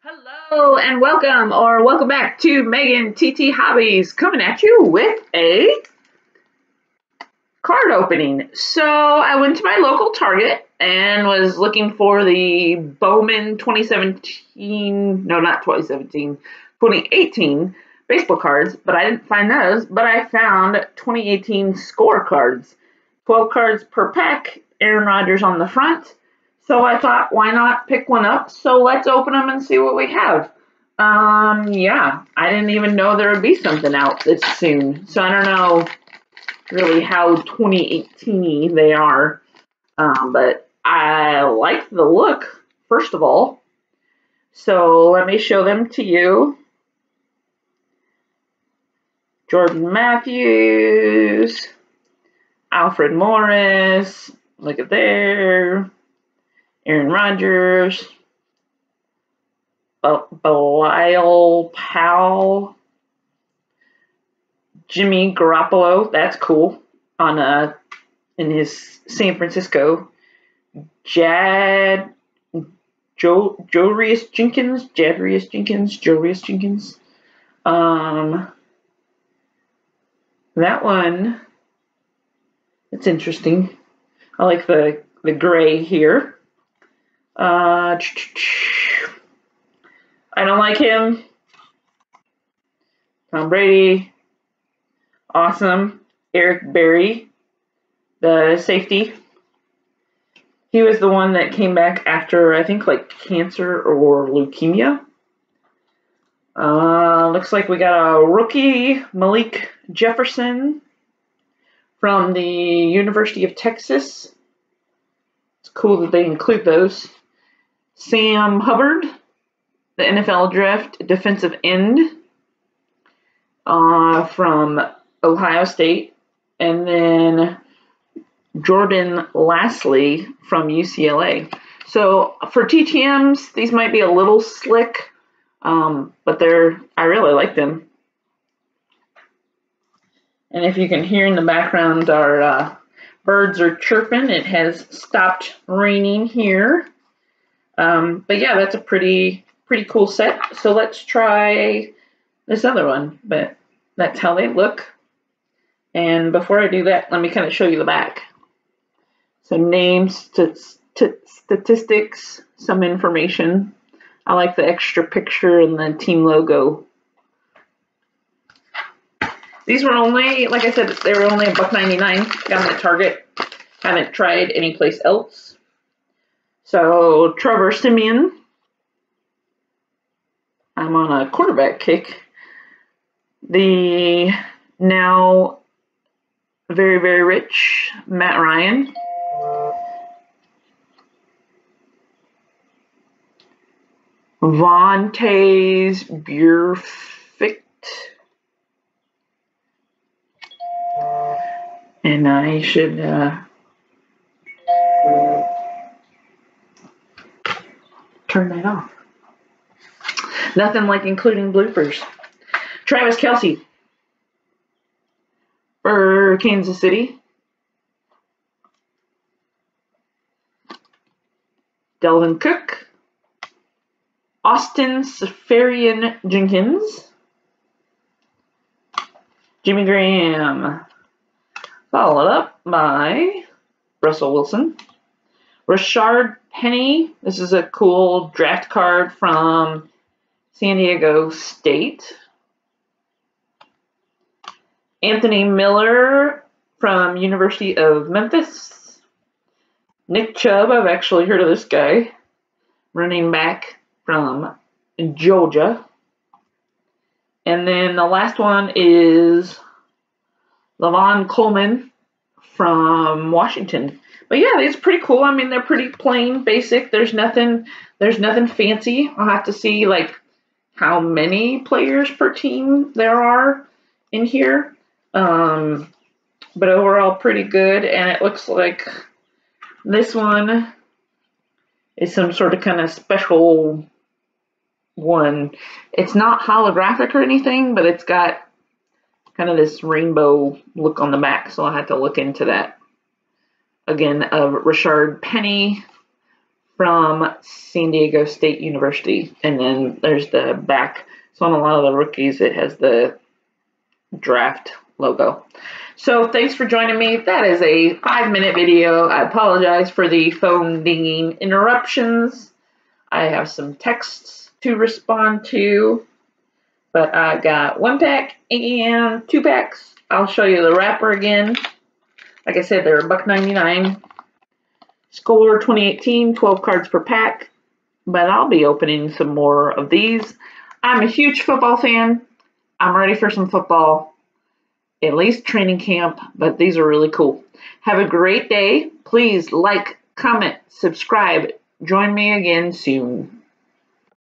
Hello and welcome or welcome back to Megan TT Hobbies coming at you with a card opening. So I went to my local Target and was looking for the Bowman 2017, no not 2017, 2018 baseball cards, but I didn't find those, but I found 2018 score cards. 12 cards per pack, Aaron Rodgers on the front, so I thought, why not pick one up? So let's open them and see what we have. Um, yeah, I didn't even know there would be something out this soon. So I don't know really how 2018 they are. Um, but I like the look, first of all. So let me show them to you. Jordan Matthews, Alfred Morris, look at there. Aaron Rodgers, Bilal Powell, Jimmy Garoppolo. That's cool. On uh in his San Francisco, Jad Joe Jorius Jenkins, Jadrius Jenkins, Jorius Jenkins. Um, that one. It's interesting. I like the the gray here. Uh, I don't like him. Tom Brady. Awesome. Eric Berry, the safety. He was the one that came back after, I think, like cancer or leukemia. Uh, looks like we got a rookie, Malik Jefferson, from the University of Texas. It's cool that they include those. Sam Hubbard, the NFL draft defensive end uh, from Ohio State, and then Jordan Lasley from UCLA. So for TTMs, these might be a little slick, um, but they're I really like them. And if you can hear in the background, our uh, birds are chirping. It has stopped raining here. Um, but yeah, that's a pretty pretty cool set. So let's try this other one. But that's how they look. And before I do that, let me kind of show you the back. So names, statistics, some information. I like the extra picture and the team logo. These were only, like I said, they were only a buck ninety nine down at Target. Haven't tried any place else. So Trevor Siemian. I'm on a quarterback kick. The now very, very rich Matt Ryan. Vontaze Burfict. And I should uh, turn that off. Nothing like including bloopers. Travis Kelce for Kansas City. Dalvin Cook. Austin Seferian Jenkins. Jimmy Graham. Followed up by Russell Wilson. Rashard Penny. This is a cool draft card from San Diego State. Anthony Miller from University of Memphis. Nick Chubb, I've actually heard of this guy. Running back from Georgia. And then the last one is Lavon Coleman from Washington but yeah, it's pretty cool. I mean, they're pretty plain, basic. There's nothing, there's nothing fancy. I'll have to see like how many players per team there are in here. Um, but overall, pretty good. And it looks like this one is some sort of kind of special one. It's not holographic or anything, but it's got kind of this rainbow look on the back. So I'll have to look into that again uh, of Rashard Penny from San Diego State University. And then there's the back. So on a lot of the rookies, it has the draft logo. So thanks for joining me. That is a five minute video. I apologize for the phone dinging interruptions. I have some texts to respond to, but I got one pack and two packs. I'll show you the wrapper again. Like I said, they're buck 99. Score 2018, 12 cards per pack. But I'll be opening some more of these. I'm a huge football fan. I'm ready for some football. At least training camp, but these are really cool. Have a great day. Please like, comment, subscribe. Join me again soon.